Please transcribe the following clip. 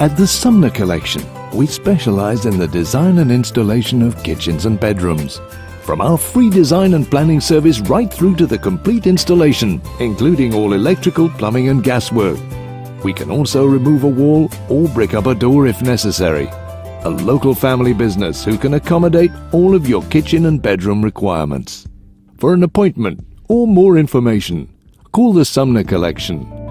At the Sumner Collection, we specialize in the design and installation of kitchens and bedrooms. From our free design and planning service right through to the complete installation, including all electrical, plumbing and gas work. We can also remove a wall or brick up a door if necessary. A local family business who can accommodate all of your kitchen and bedroom requirements. For an appointment or more information, call the Sumner Collection